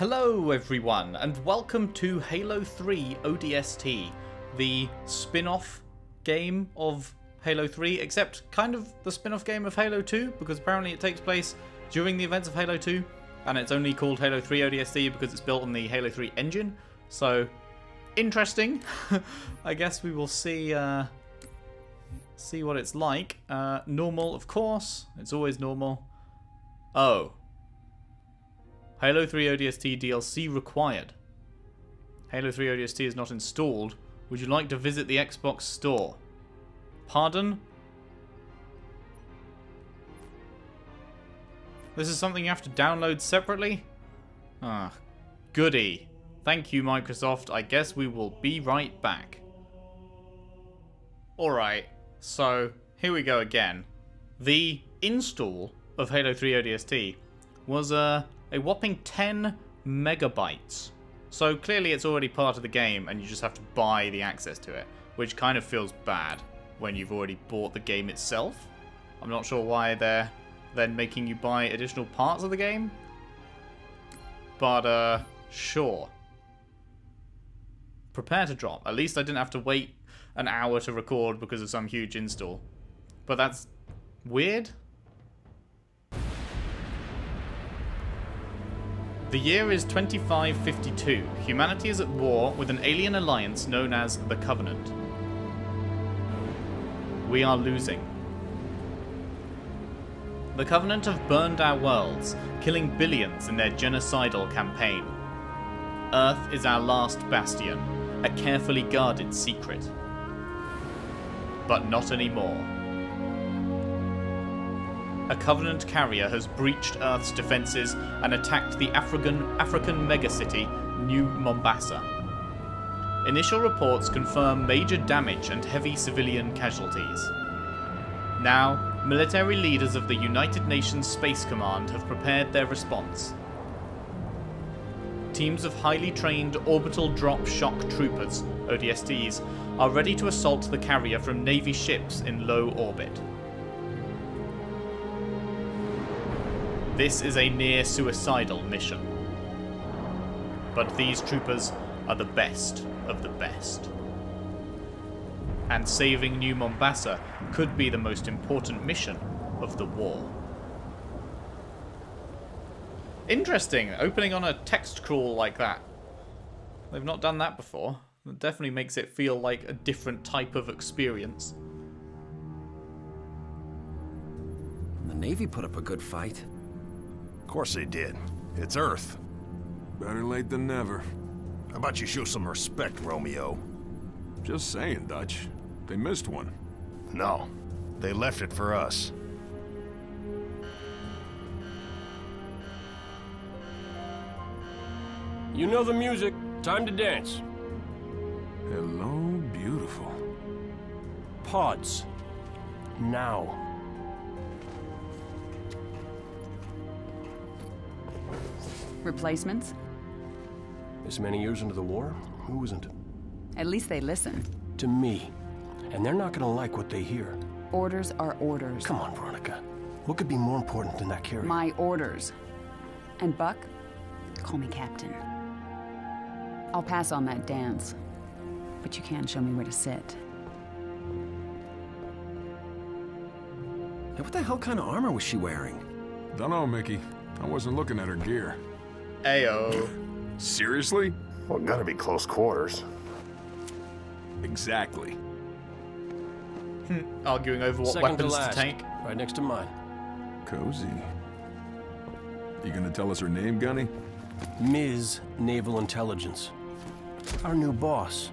Hello everyone and welcome to Halo 3 ODST, the spin-off game of Halo 3, except kind of the spin-off game of Halo 2 because apparently it takes place during the events of Halo 2 and it's only called Halo 3 ODST because it's built on the Halo 3 engine. So interesting. I guess we will see uh, see what it's like. Uh, normal, of course. It's always normal. Oh. Halo 3 ODST DLC required. Halo 3 ODST is not installed. Would you like to visit the Xbox store? Pardon? This is something you have to download separately? Ah, goody. Thank you, Microsoft. I guess we will be right back. Alright, so here we go again. The install of Halo 3 ODST was uh, a whopping 10 megabytes. So clearly it's already part of the game and you just have to buy the access to it, which kind of feels bad when you've already bought the game itself. I'm not sure why they're then making you buy additional parts of the game. But, uh, sure. Prepare to drop. At least I didn't have to wait an hour to record because of some huge install. But that's weird. The year is 2552. Humanity is at war with an alien alliance known as the Covenant. We are losing. The Covenant have burned our worlds, killing billions in their genocidal campaign. Earth is our last bastion, a carefully guarded secret. But not anymore. A Covenant carrier has breached Earth's defences and attacked the African, African megacity, New Mombasa. Initial reports confirm major damage and heavy civilian casualties. Now, military leaders of the United Nations Space Command have prepared their response. Teams of highly trained orbital drop shock troopers, ODSTs, are ready to assault the carrier from Navy ships in low orbit. This is a near suicidal mission. But these troopers are the best of the best. And saving New Mombasa could be the most important mission of the war. Interesting, opening on a text crawl like that. They've not done that before. It definitely makes it feel like a different type of experience. The Navy put up a good fight. Of course they did. It's Earth. Better late than never. How about you show some respect, Romeo? Just saying, Dutch. They missed one. No. They left it for us. You know the music. Time to dance. Hello, beautiful. Pods. Now. Replacements? This many years into the war, who isn't? At least they listen. To me. And they're not gonna like what they hear. Orders are orders. Come on, Veronica. What could be more important than that carrier? My orders. And Buck, call me Captain. I'll pass on that dance. But you can show me where to sit. Hey, what the hell kind of armor was she wearing? Dunno, Mickey. I wasn't looking at her gear. Ayo. Seriously? Well, gotta be close quarters. Exactly. Hmm, arguing over what Second weapons to, last. take. Right next to mine. Cozy. You gonna tell us her name, Gunny? Ms. Naval Intelligence. Our new boss.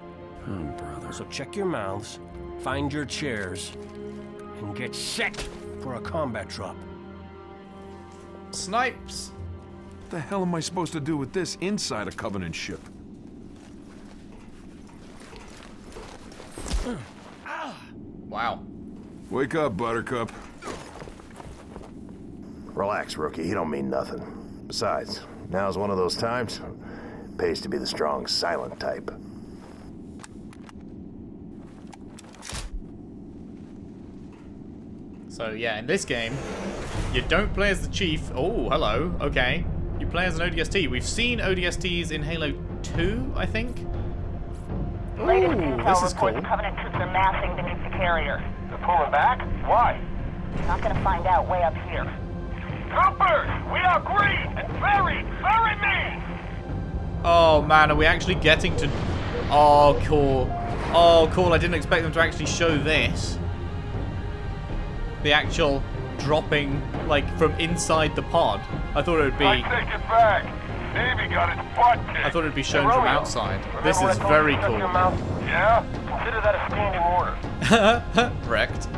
Oh, brother. So check your mouths, find your chairs, and get set for a combat drop. Snipes! What the hell am I supposed to do with this inside a Covenant ship? Wow. Wake up, Buttercup. Relax, rookie. He don't mean nothing. Besides, now's one of those times. Pays to be the strong, silent type. So yeah, in this game, you don't play as the chief. Oh, hello. Okay. You play as an ODST. We've seen ODSTs in Halo 2, I think. Ooh, intel this is reports cool. Covenant troops are massing beneath the carrier. They're pulling back? Why? Not gonna find out way up here. Troopers! We are green and very, very mean! Oh man, are we actually getting to... Oh, cool. Oh, cool. I didn't expect them to actually show this. The actual dropping, like, from inside the pod. I thought it would be... I take it back. Navy got its butt kicked. I thought it'd be shown Hey, from outside. remember This is very you to shut cool. Yeah? Consider that a standing order. Wrecked.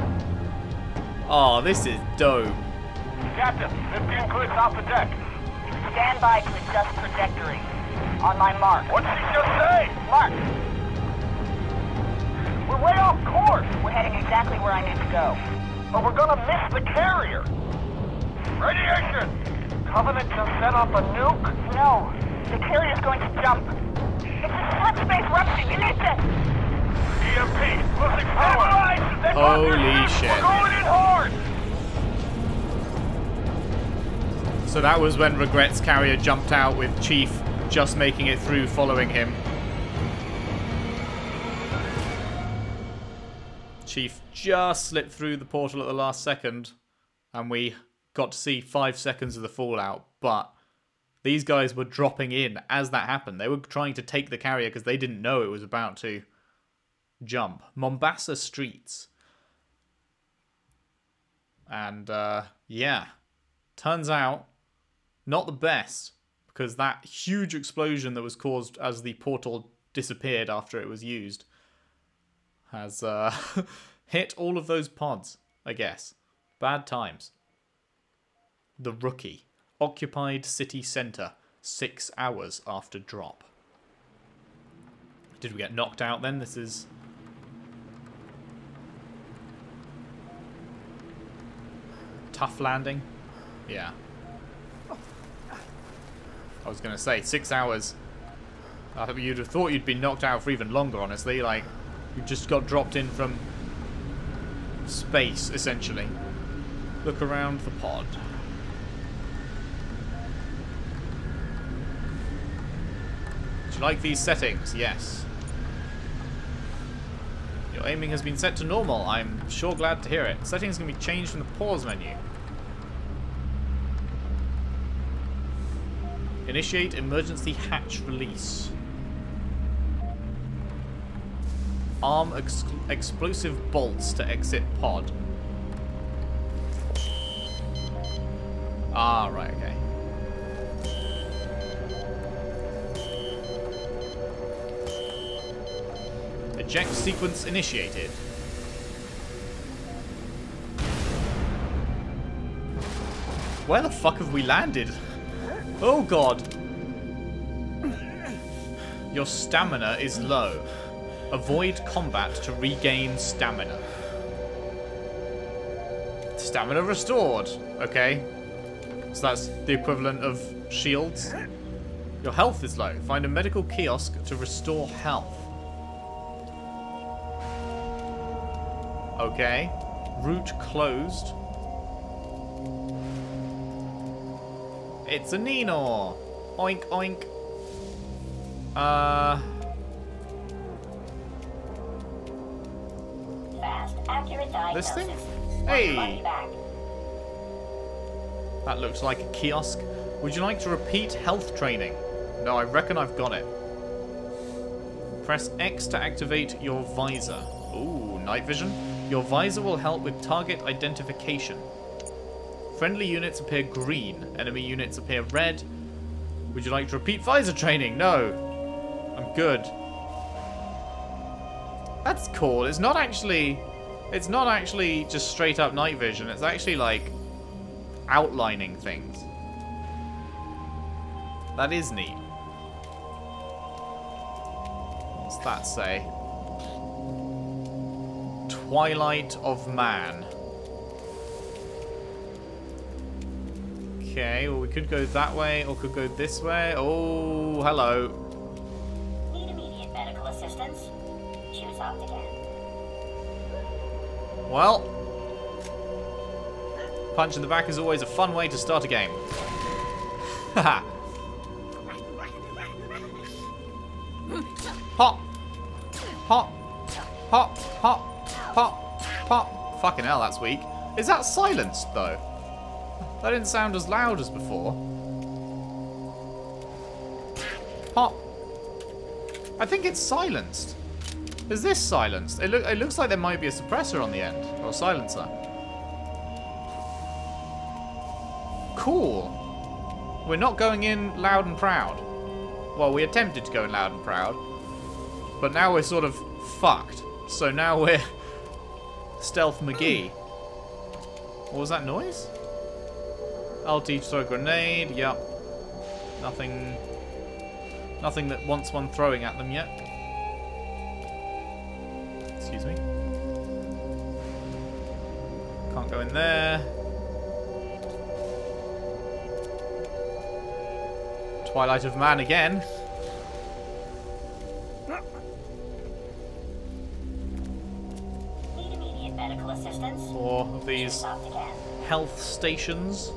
Oh, this is dope. Captain, 15 clicks off the deck. Stand by to adjust trajectory. On my mark. What'd she just say? Mark, We're way off course. we're heading exactly where I need to go. But we're gonna miss the carrier. Radiation! Covenant just set off a nuke? No, the carrier's going to jump. It's a slip space rupture. You need to... EMP! Losing power! Holy shit. We're going in hard! So that was when Regret's carrier jumped out with Chief just making it through following him. Chief just slipped through the portal at the last second, and we got to see five seconds of the fallout, but these guys were dropping in as that happened. They were trying to take the carrier because they didn't know it was about to jump. Mombasa streets. And, uh, yeah. Turns out, not the best, because that huge explosion that was caused as the portal disappeared after it was used has uh, hit all of those pods, I guess. Bad times. The Rookie. Occupied city centre, six hours after drop. Did we get knocked out then? This is... Tough landing? Yeah. I was going to say, six hours. Thought you'd have thought you'd been knocked out for even longer, honestly. Like, you just got dropped in from space, essentially. Look around the pod. Do you like these settings? Yes. Your aiming has been set to normal. I'm sure glad to hear it. Settings can be changed from the pause menu. Initiate emergency hatch release. Arm ex explosive bolts to exit pod. Ah, right, Eject sequence initiated. Where the fuck have we landed? Oh god. Your stamina is low. Avoid combat to regain stamina. Stamina restored. Okay. So that's the equivalent of shields. Your health is low. Find a medical kiosk to restore health. Okay. Route closed. It's a Ninor. Oink oink. Uh. Fast, accurate diagnosis. This thing? Hey. your money back. That looks like a kiosk. Would you like to repeat health training? No, I reckon I've got it. Press X to activate your visor. Ooh, night vision. Your visor will help with target identification. Friendly units appear green. Enemy units appear red. Would you like to repeat visor training? No. I'm good. That's cool. It's not actually... It's not actually just straight up night vision. It's actually like outlining things. That is neat. What's that say? Twilight of Man. Okay, well we could go that way or could go this way. Oh, hello. Need immediate medical assistance? Choose Optican. Well, punch in the back is always a fun way to start a game. Haha, Pop! Pop! Pop! Pop! Pop! Pop! Fucking hell, that's weak. Is that silenced, though? That didn't sound as loud as before. Pop! I think it's silenced. Is this silenced? It, look, it looks like there might be a suppressor on the end, or silencer. Cool. We're not going in loud and proud. Well, we attempted to go in loud and proud, but now we're sort of fucked. So now we're Stealth McGee. What was that noise? LT throw grenade, yep. Nothing nothing that wants one throwing at them yet. Excuse me. Can't go in there. Twilight of Man again. These health stations.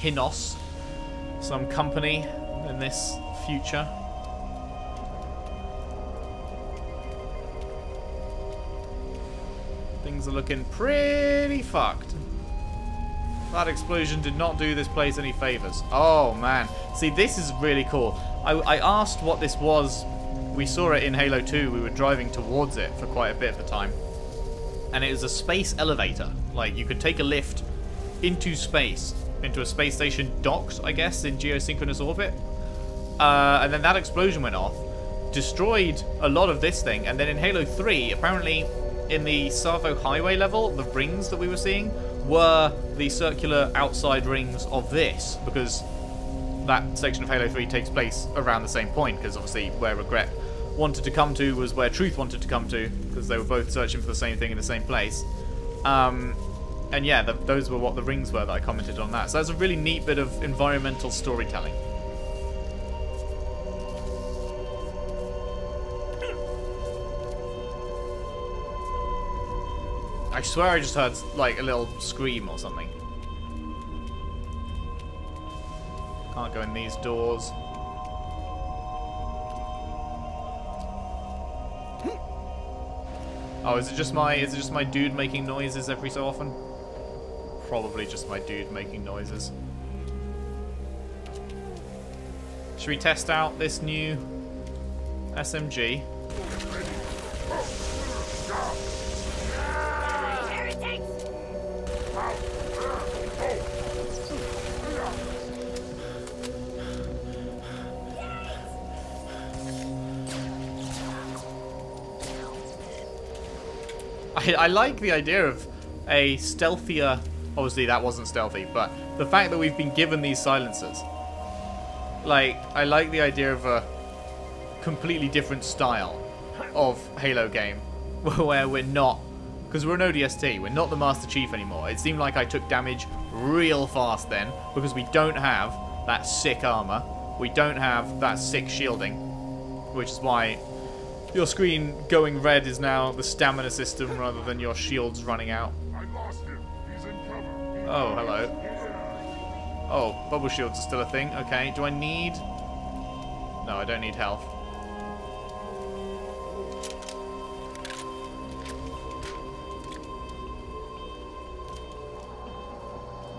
Hinos. Some company in this future. Things are looking pretty fucked. That explosion did not do this place any favors. Oh, man. See, this is really cool. I, I asked what this was. We saw it in Halo 2. We were driving towards it for quite a bit of the time. And it was a space elevator. Like, you could take a lift into space. Into a space station docked, I guess, in geosynchronous orbit. Uh, and then that explosion went off. Destroyed a lot of this thing. And then in Halo 3, apparently in the Tsavo Highway level, the rings that we were seeing were the circular outside rings of this, because that section of Halo 3 takes place around the same point, because obviously where Regret wanted to come to was where Truth wanted to come to, because they were both searching for the same thing in the same place. Um, and yeah, the, those were what the rings were that I commented on that. So that's a really neat bit of environmental storytelling. I swear I just heard like a little scream or something. Can't go in these doors. Oh, is it just my is it just my dude making noises every so often? Probably just my dude making noises. Should we test out this new SMG? I, like the idea of a stealthier. Obviously, that wasn't stealthy, but the fact that we've been given these silencers. Like, I like the idea of a completely different style of Halo game where we're not. Because we're an ODST, we're not the Master Chief anymore. It seemed like I took damage real fast then because we don't have that sick armor. We don't have that sick shielding, which is why your screen going red is now the stamina system rather than your shields running out. Oh, hello. Oh, bubble shields are still a thing. Okay, do I need... No, I don't need health.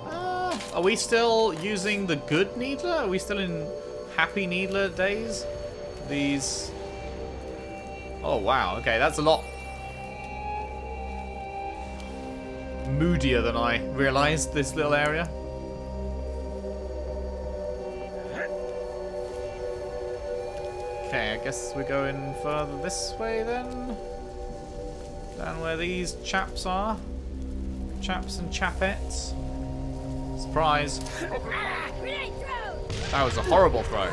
Uh, are we still using the good Needler? Are we still in happy Needler days? These... Oh, wow. Okay, that's a lot moodier than I realized, this little area. Okay, I guess we're going further this way then. Down where these chaps are. Chaps and chapettes. Surprise. That was a horrible throw.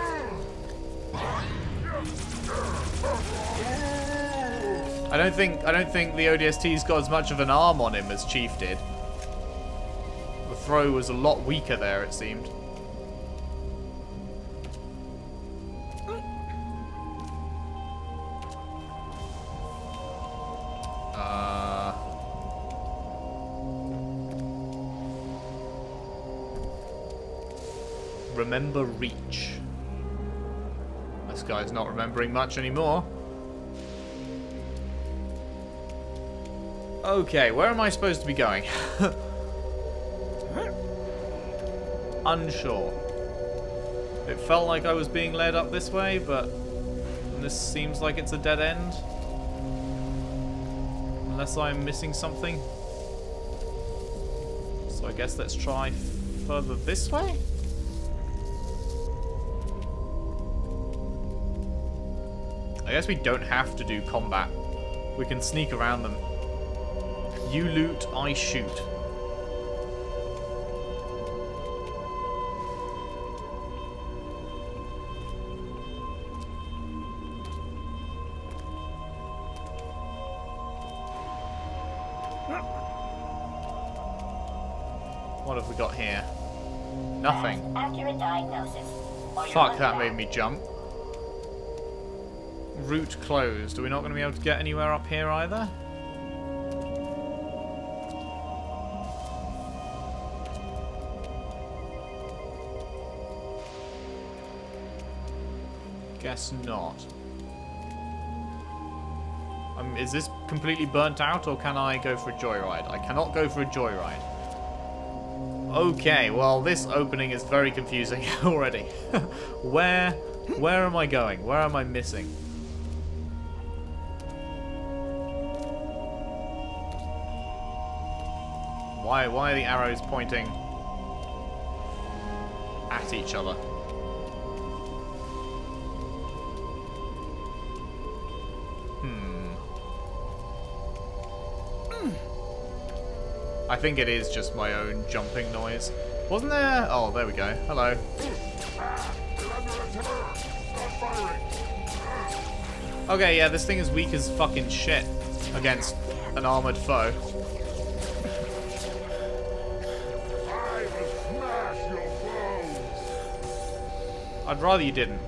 I don't think I don't think the ODST's got as much of an arm on him as Chief did. The throw was a lot weaker there, it seemed. Uh, Remember Reach. Guy's not remembering much anymore. Okay, where am I supposed to be going? Unsure. It felt like I was being led up this way, but this seems like it's a dead end. Unless I'm missing something. So I guess let's try further this way? I guess we don't have to do combat. We can sneak around them. You loot, I shoot. What have we got here? Nothing. Fuck, that made me jump. Route closed. Are we not going to be able to get anywhere up here either? Guess not. Um, is this completely burnt out or can I go for a joyride? I cannot go for a joyride. Okay, well this opening is very confusing already. where, where am I going? Where am I missing? Why, why are the arrows pointing at each other? Hmm. I think it is just my own jumping noise. Wasn't there? Oh, there we go. Hello. Okay, yeah, this thing is weak as fucking shit against an armored foe. I'd rather you didn't.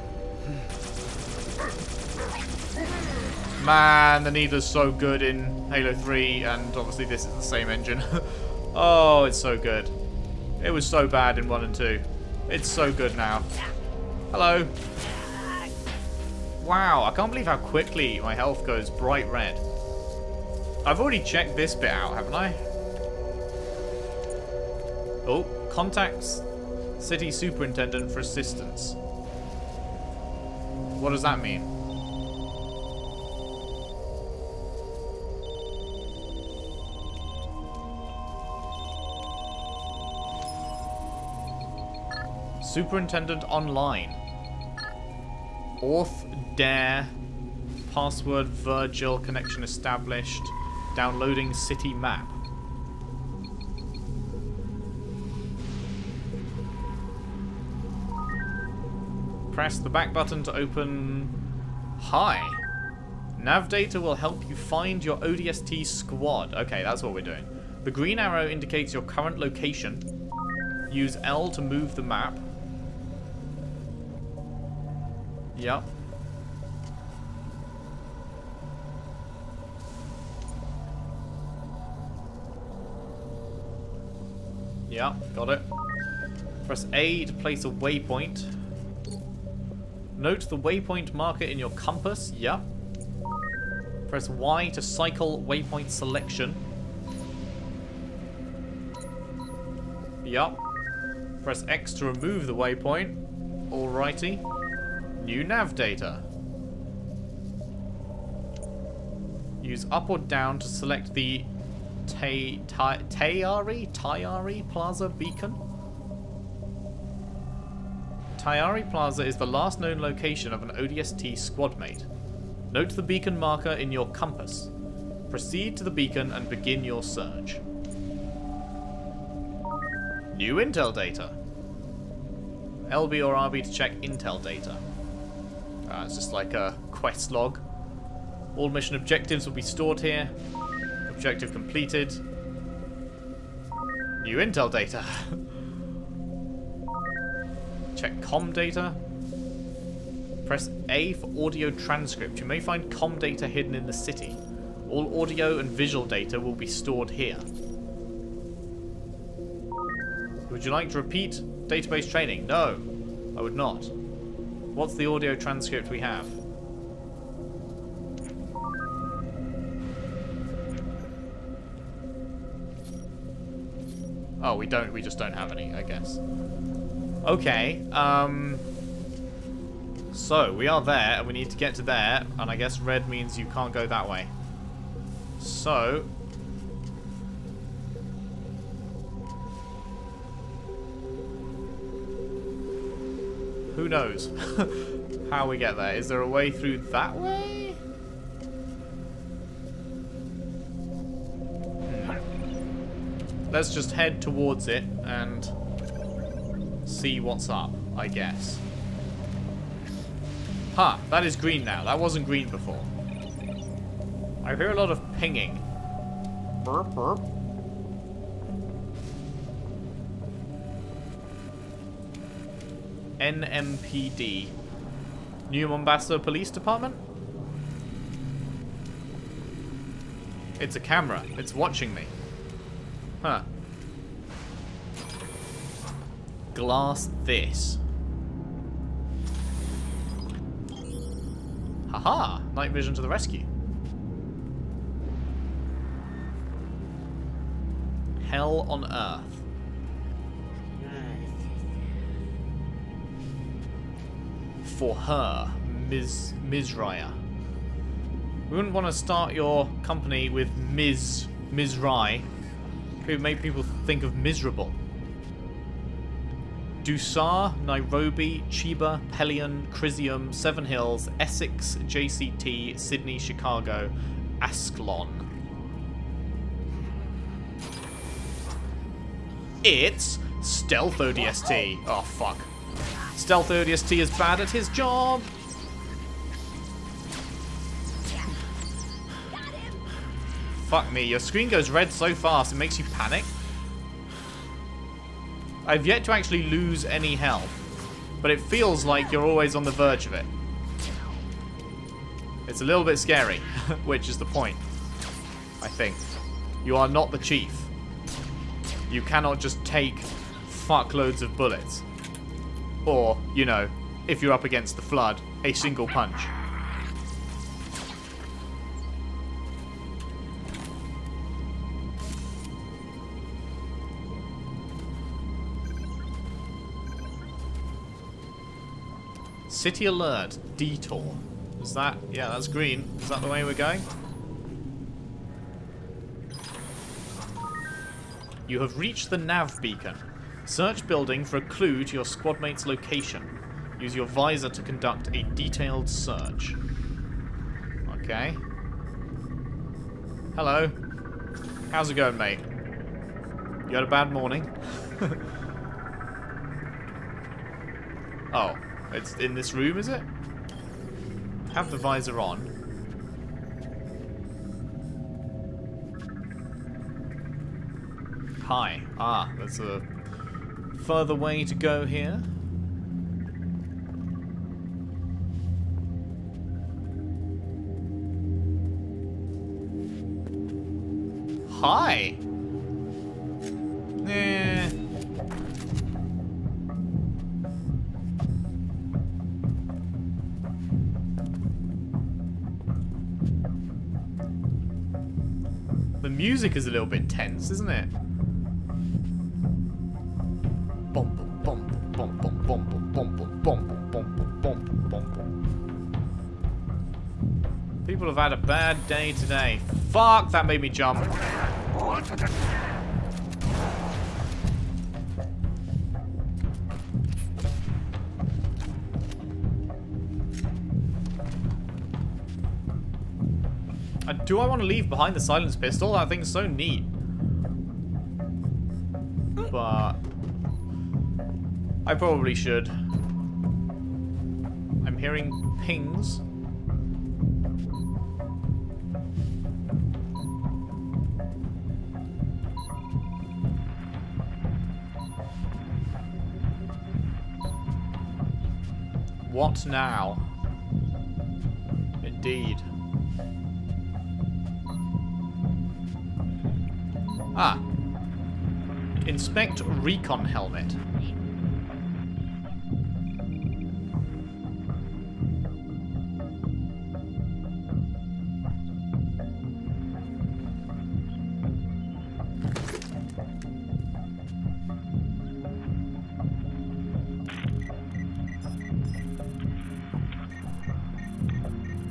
Man, the Needler's so good in Halo 3, and obviously this is the same engine. oh, it's so good. It was so bad in 1 and 2. It's so good now. Hello. Wow, I can't believe how quickly my health goes bright red. I've already checked this bit out, haven't I? Oh, contacts city superintendent for assistance. What does that mean? Superintendent online. Auth dare. Password Vergil connection established. Downloading city map. Press the back button to open... Hi. Nav data will help you find your ODST squad. Okay, that's what we're doing. The green arrow indicates your current location. Use L to move the map. Yep. Yeah, got it. Press A to place a waypoint. Note the waypoint marker in your compass. Yep. Press Y to cycle waypoint selection. Yup. Press X to remove the waypoint. Alrighty. New nav data. Use up or down to select the Tayari Tayari Plaza beacon. Tayari Plaza is the last known location of an ODST squad mate. Note the beacon marker in your compass. Proceed to the beacon and begin your search. New intel data. LB or RB to check intel data. Uh, it's just like a quest log. All mission objectives will be stored here. Objective completed. New intel data. Check com data. Press A for audio transcript. You may find com data hidden in the city. All audio and visual data will be stored here. Would you like to repeat database training? No. I would not. What's the audio transcript we have? Oh, we don't. We just don't have any, I guess. Okay. Um. So, we are there, and we need to get to there, and I guess red means you can't go that way. So... Who knows how we get there? Is there a way through that way? Hmm. Let's just head towards it and see what's up, I guess. Huh, that is green now. That wasn't green before. I hear a lot of pinging. Burp, burp. NMPD. New Mombasa Police Department? It's a camera. It's watching me. Glass this. Haha! Night vision to the rescue. Hell on Earth. For her, Ms. Mizraya. We wouldn't want to start your company with Ms. Mizrai. It would make people think of miserable. Dusar, Nairobi, Chiba, Pelion, Crisium, Seven Hills, Essex, JCT, Sydney, Chicago, Ascalon. It's Stealth ODST. Oh, fuck. Stealth ODST is bad at his job. Fuck me, your screen goes red so fast it makes you panic. I've yet to actually lose any health, but it feels like you're always on the verge of it. It's a little bit scary, which is the point, I think. You are not the chief. You cannot just take fuckloads of bullets. Or, you know, if you're up against the flood, a single punch. City alert, detour. Is that, yeah, that's green. Is that the way we're going? You have reached the nav beacon. Search building for a clue to your squad mate's location. Use your visor to conduct a detailed search. Okay. Hello. How's it going, mate? You had a bad morning? oh. It's in this room, is it? Have the visor on. Hi. Ah, there's a further way to go here. Hi. music is a little bit tense, isn't it? People have had a bad day today. Fuck, that made me jump. Do I want to leave behind the silence pistol? That thing's so neat. But... I probably should. I'm hearing pings. What now? Indeed. Ah. Inspect recon helmet.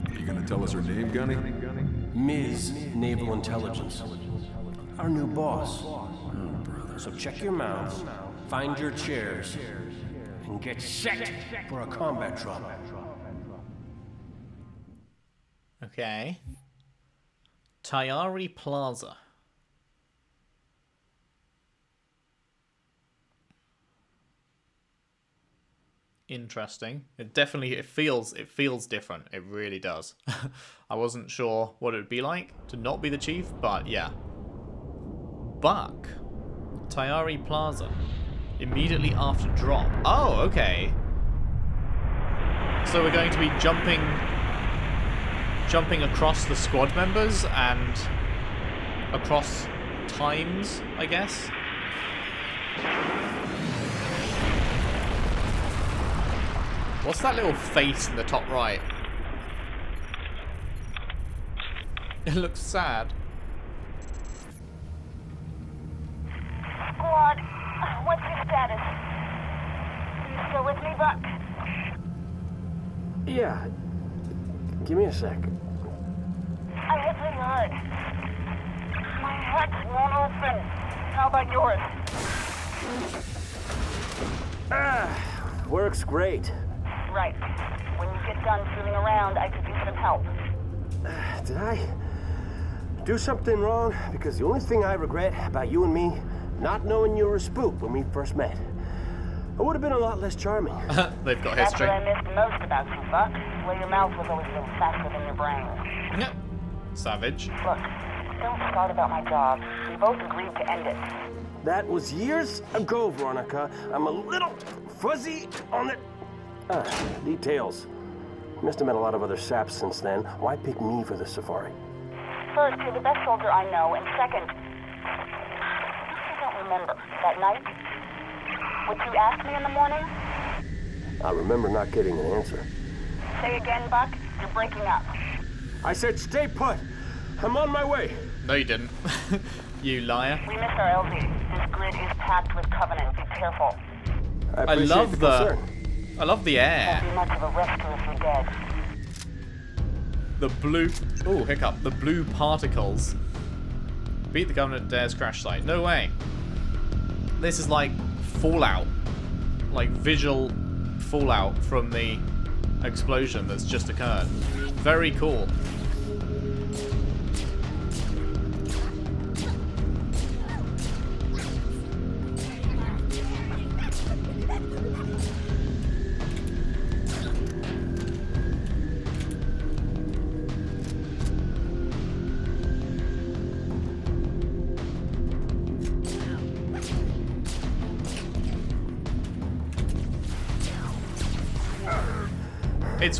Are you going to Tell us her name, Gunny? Ms. Naval Intelligence. Our new boss. So check your mouths, find your chairs, and get set for a combat drop. Okay. Tayari Plaza. Interesting. It definitely it feels it feels different. It really does. I wasn't sure what it would be like to not be the chief, but yeah. Buck. Tayari Plaza. Immediately after drop. Oh, okay. So we're going to be jumping jumping across the squad members and across times, I guess. What's that little face in the top right? It looks sad. Squad, what's your status? You still with me, Buck? Yeah. Give me a sec. I hit pretty hard. My heart won't open. How about yours? Ah, works great. Right. When you get done fooling around, I could use some help. Did I do something wrong? Because the only thing I regret about you and me, not knowing you were a spook when we first met. I would have been a lot less charming. They've got That's history. what I missed most about you, Buck. Where your mouth was always a little faster than your brain. Yep. Savage. Look, don't start about my job. We both agreed to end it. That was years ago, Veronica. I'm a little fuzzy on the uh, details. Must have met a lot of other saps since then. Why pick me for the safari? First, you're the best soldier I know, and second, I don't remember that night. What you asked me in the morning? I remember not getting an answer. Say again, Buck. You're breaking up. I said stay put. I'm on my way. No, you didn't. you liar. We missed our LZ. This grid is packed with Covenant. Be careful. I, I love the the. I love the Won't air. be much of a rescue if you're dead. The blue. Oh, hiccup. The blue particles. Beat the governor at Dare's crash site. No way. This is like Fallout. Like visual fallout from the explosion that's just occurred. Very cool.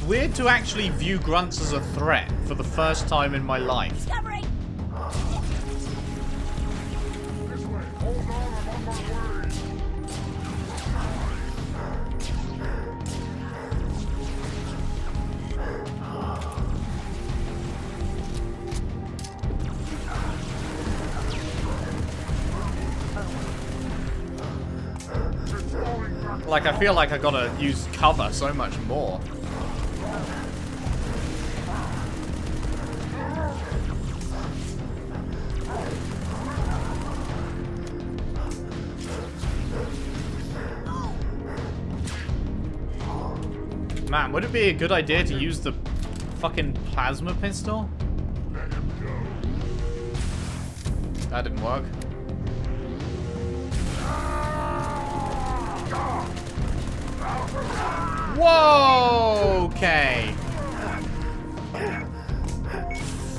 Weird to actually view grunts as a threat for the first time in my life. Like, I feel like I gotta use cover so much more. Man, would it be a good idea to use the fucking plasma pistol? That didn't work. Whoa! Okay.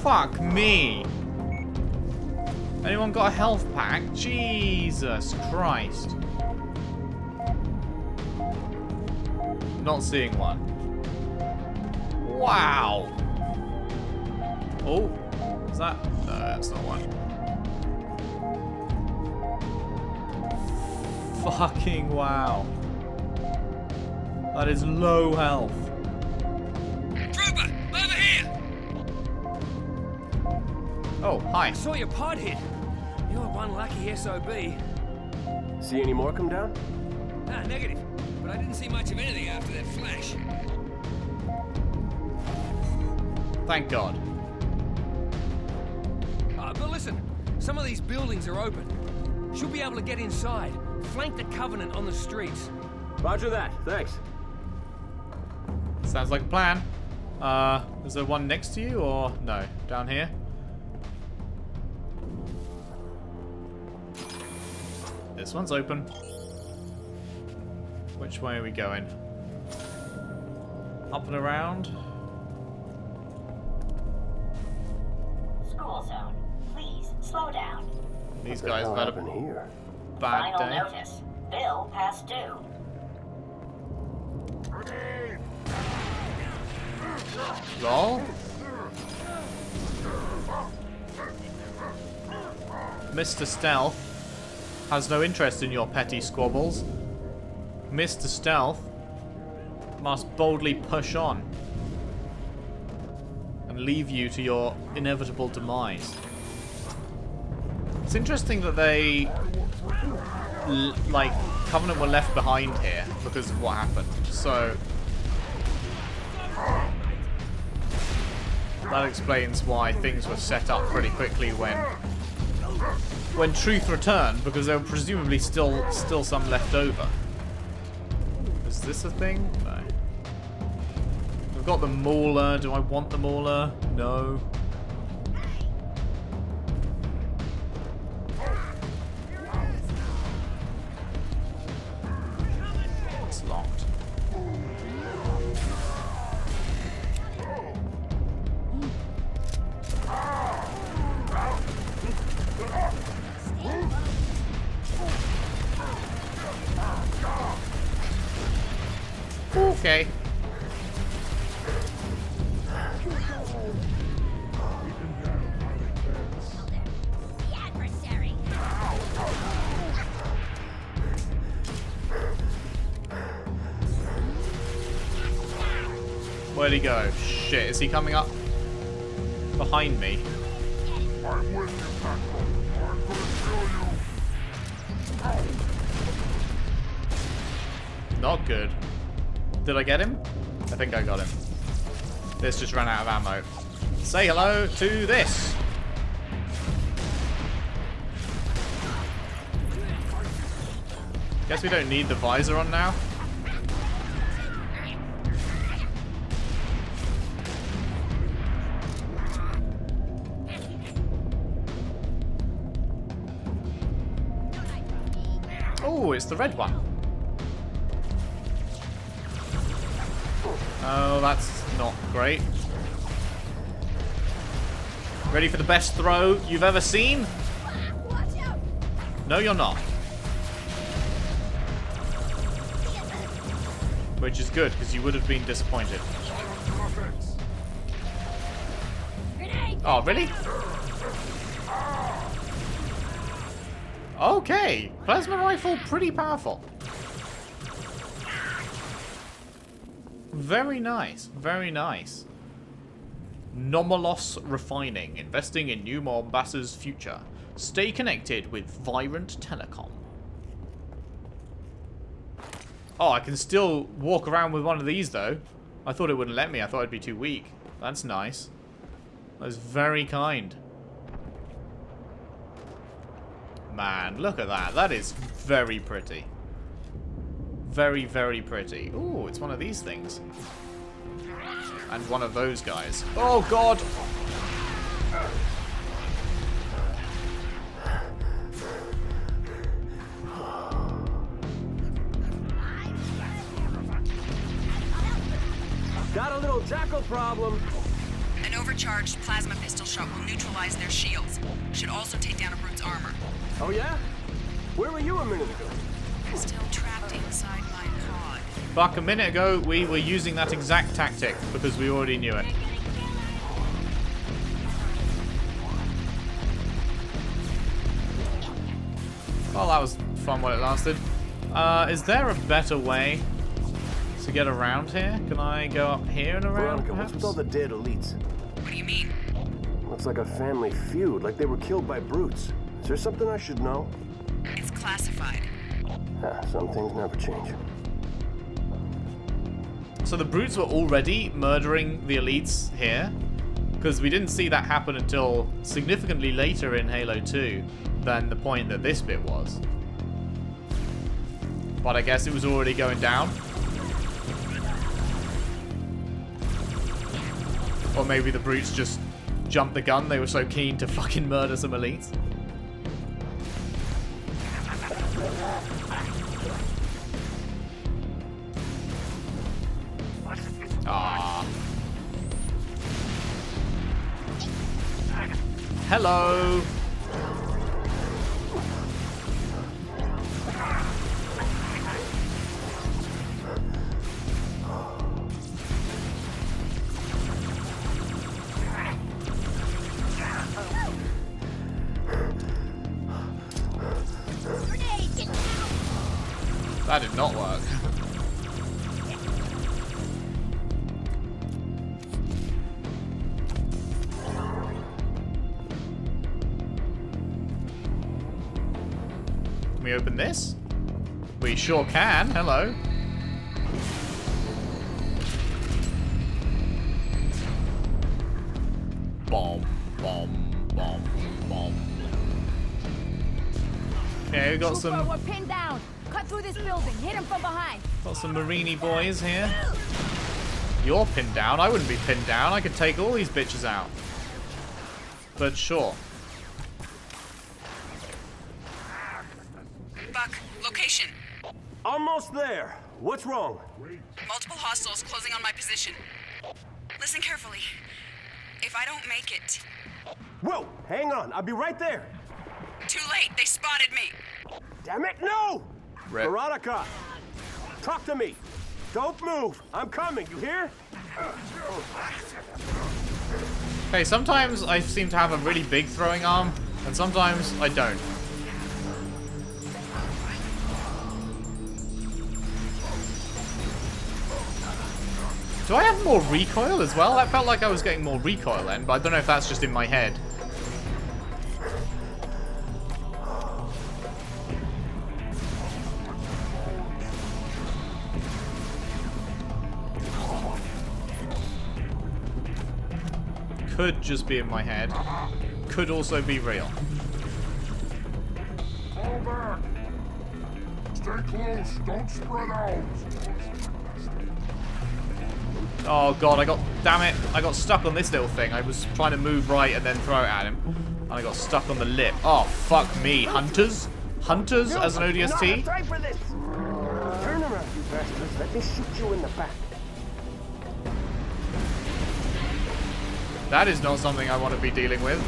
Fuck me. Anyone got a health pack? Jesus Christ. Not seeing one. Wow. Oh, is that? No, that's not one. Fucking wow. That is low health. Trooper, over here! Oh, hi. I saw your pod hit. You're one lucky SOB. See any more come down? Ah, negative. But I didn't see much of anything after that flash. Thank God. Uh, but listen, some of these buildings are open. Should be able to get inside. Flank the Covenant on the streets. Roger that. Thanks. Sounds like a plan. Uh, is there one next to you or no? Down here? This one's open. Which way are we going? Up and around? School zone. Please, slow down. These What the guys hell have had a here? bad Final day. notice. Bill past due. Lol. Mr. Stealth has no interest in your petty squabbles. Mr. Stealth must boldly push on and leave you to your inevitable demise. It's interesting that they, like, Covenant were left behind here because of what happened. So, that explains why things were set up pretty quickly when when truth returned because there were presumably still still some left over. Is this a thing? No. We've got the mauler. Do I want the mauler? No. Okay. Where'd he go? Shit, is he coming up behind me? Not good. Did I get him? I think I got him. This just ran out of ammo. Say hello to this. Guess we don't need the visor on now. Oh, it's the red one. Oh, that's not great. Ready for the best throw you've ever seen? No, you're not. Which is good, because you would have been disappointed. Oh, really? Okay, plasma rifle, pretty powerful. Very nice, very nice. Nomolos Refining, investing in New Mombasa's future. Stay connected with Vyrant Telecom. Oh, I can still walk around with one of these, though. I thought it wouldn't let me. I thought I'd be too weak. That's nice. That's very kind. Man, look at that. That is very pretty. Very, very pretty. Ooh, it's one of these things. And one of those guys. Oh, God! Got a little jackal problem. An overcharged plasma pistol shot will neutralize their shields. Should also take down a brute's armor. Oh yeah? Where were you a minute ago? Still trapped inside my pod. Buck, a minute ago, we were using that exact tactic because we already knew it. Well, that was fun while it lasted. Uh, is there a better way to get around here? Can I go up here and around, Veronica, what's with all the dead elites? What do you mean? Looks like a family feud, like they were killed by brutes. Is there something I should know? It's classified. Ah, some things never change. So the brutes were already murdering the elites here? Because we didn't see that happen until significantly later in Halo 2 than the point that this bit was. But I guess it was already going down. Or maybe the brutes just jumped the gun. They were so keen to fucking murder some elites. Hello. Sure can. Hello. Bomb, bomb, bomb, bomb. Okay, we got Trooper, some we're pinned down. Cut through this building. Hit him from behind. got some Marini boys here. You're pinned down. I wouldn't be pinned down. I could take all these bitches out. But sure. Buck, location. Almost there. What's wrong? Multiple hostiles closing on my position. Listen carefully. If I don't make it, Whoa, hang on. I'll be right there. too late. They spotted me. Damn it, no! Rip. Veronica, talk to me. Don't move. I'm coming, you hear? Okay, sometimes I seem to have a really big throwing arm, and sometimes I don't. Do I have more recoil as well? That felt like I was getting more recoil then, but I don't know if that's just in my head. Could just be in my head. Could also be real. Fall back. Stay close. Don't spread out. Oh god, I got... Damn it. I got stuck on this little thing. I was trying to move right and then throw it at him. And I got stuck on the lip. Oh, fuck me. Hunters? Hunters as an ODST? for this. Turn around, you bastards. Let me shoot you in the back. That is not something I want to be dealing with.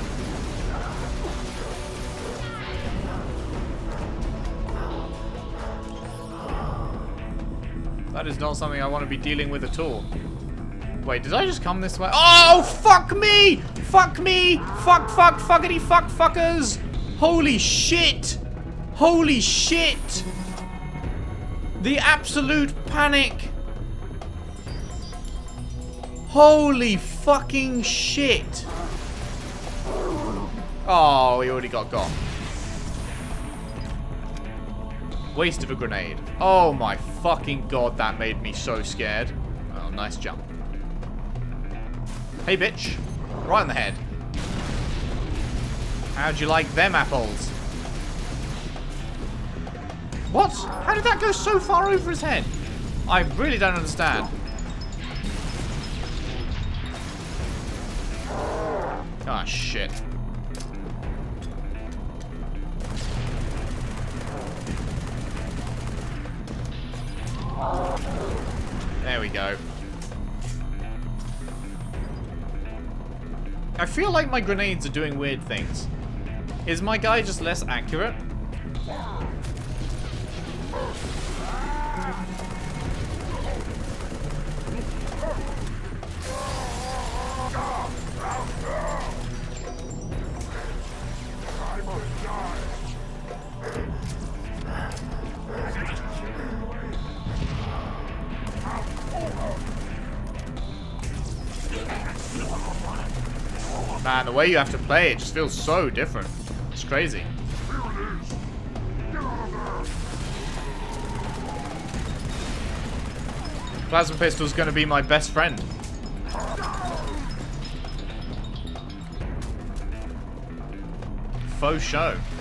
That is not something I want to be dealing with at all. Wait, did I just come this way? Oh, fuck me! Fuck me! Fuck, fuck, fuckity, fuck, fuckers! Holy shit! Holy shit! The absolute panic! Holy fucking shit! Oh, he already got got. Waste of a grenade. Oh my fucking god, that made me so scared. Oh, nice jump. Hey, bitch. Right in the head. How'd you like them apples? What? How did that go so far over his head? I really don't understand. Ah, shit. There we go. I feel like my grenades are doing weird things. Is my guy just less accurate? The way you have to play it just feels so different. It's crazy. Plasma pistol's gonna be my best friend. Faux show. Sure.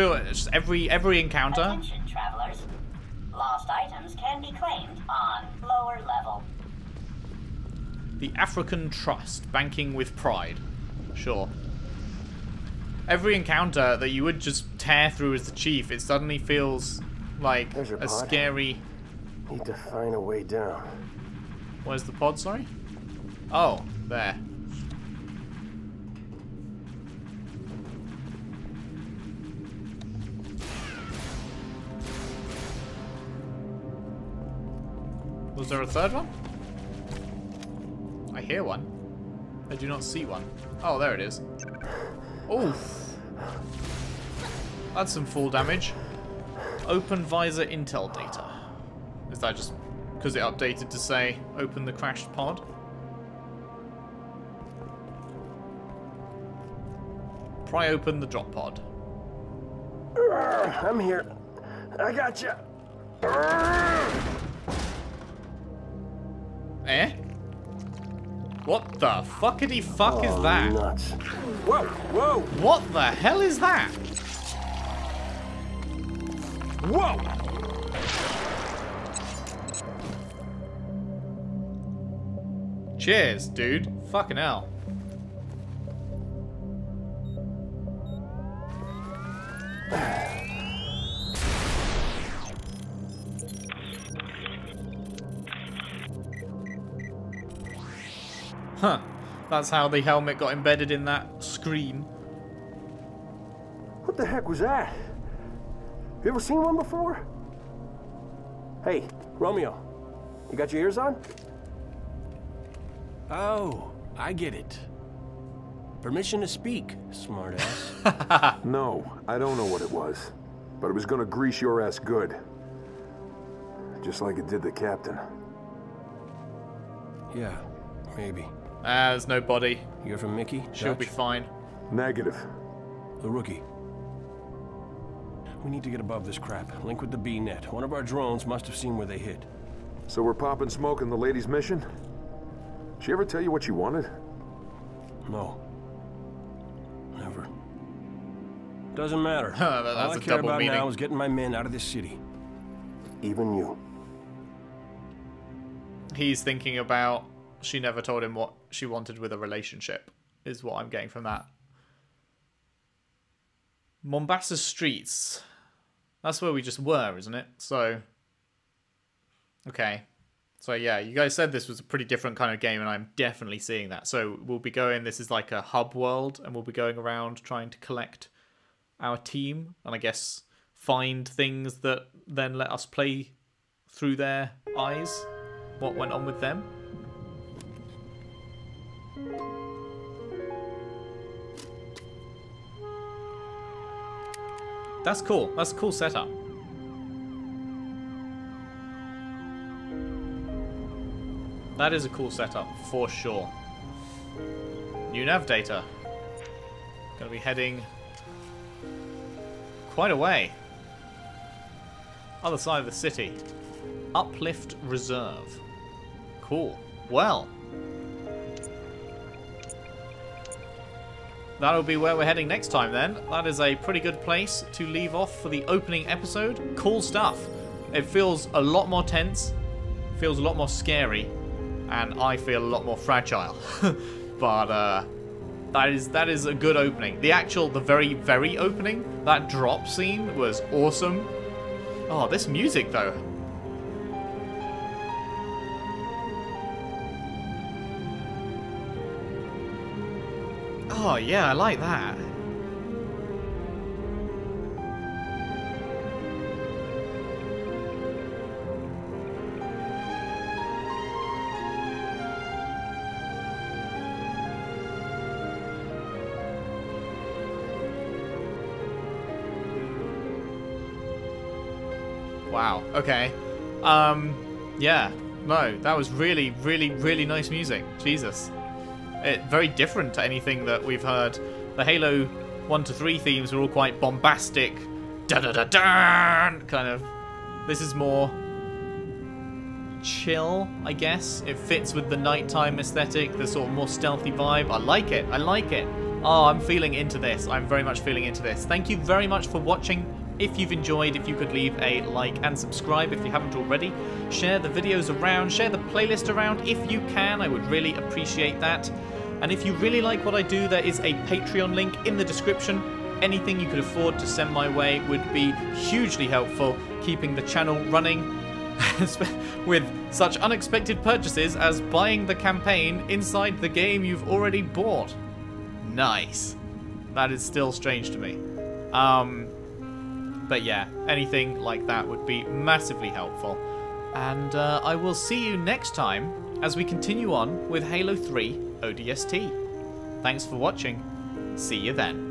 Just feels every every encounter. Attention, travelers. Lost items can be claimed on lower level. The African Trust, banking with pride. Sure. Every encounter that you would just tear through as the chief, it suddenly feels like a pod. scary. Need to find a way down. Where's the pod? Sorry. Oh, there. Was there a third one? I hear one. I do not see one. Oh, there it is. Oof. That's some full damage. Open visor intel data. Is that just because it updated to say open the crashed pod? Pry open the drop pod. I'm here. I got you. Eh? What the fuckity fuck is that? Nuts. Whoa, whoa! What the hell is that? Whoa! Cheers, dude. Fucking hell. That's how the helmet got embedded in that screen. What the heck was that? You ever seen one before? Hey, Romeo. You got your ears on? Oh, I get it. Permission to speak, smartass. no, I don't know what it was. But it was gonna grease your ass good. Just like it did the captain. yeah, maybe. Ah, there's no body. You're from Mickey? She'll be fine. Negative. The rookie. We need to get above this crap. Link with the B-net. One of our drones must have seen where they hit. So we're popping smoke in the lady's mission? She ever tell you what she wanted? No. Never. Doesn't matter. That- All that's I a care about meaning. now is getting my men out of this city. Even you. He's thinking about she never told him what she wanted with a relationship, is what I'm getting from that. Mombasa streets. That's where we just were, isn't it? So. Okay. So yeah, you guys said this was a pretty different kind of game, and I'm definitely seeing that. So we'll be going. This is like a hub world, and we'll be going around trying to collect our team, and I guess find things that then let us play through their eyes what went on with them. That's cool. That's a cool setup. That is a cool setup, for sure. New nav data. Gonna be heading quite a way. Other side of the city. Uplift Reserve. Cool. Well. That'll be where we're heading next time then. That is a pretty good place to leave off for the opening episode. Cool stuff. It feels a lot more tense, feels a lot more scary, and I feel a lot more fragile. but uh that is that is a good opening. The actual the very very opening, that drop scene was awesome. Oh, this music though. Yeah, I like that. Wow. Okay. Um. Yeah. No, that was really, really, really nice music. Jesus. It, very different to anything that we've heard. The Halo 1 to 3 themes were all quite bombastic, da da da da kind of. This is more chill, I guess. It fits with the nighttime aesthetic, the sort of more stealthy vibe. I like it. I like it. Oh, I'm feeling into this. I'm very much feeling into this. Thank you very much for watching. If you've enjoyed, if you could leave a like and subscribe if you haven't already. Share the videos around, share the playlist around if you can. I would really appreciate that. And if you really like what I do, there is a Patreon link in the description. Anything you could afford to send my way would be hugely helpful, keeping the channel running with such unexpected purchases as buying the campaign inside the game you've already bought. Nice. That is still strange to me. Um, but yeah, anything like that would be massively helpful. And uh, I will see you next time as we continue on with Halo 3 ODST. Thanks for watching. See you then.